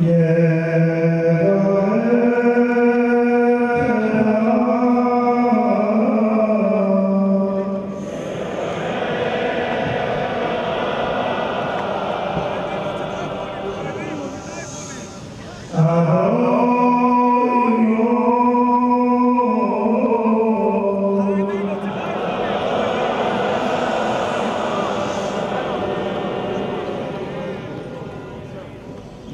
Small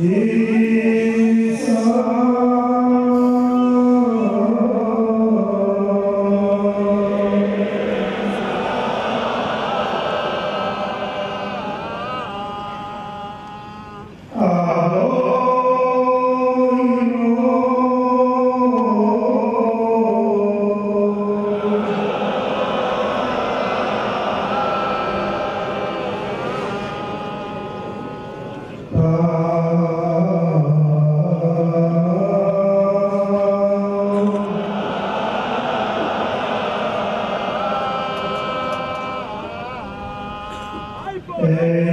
Yeah. Small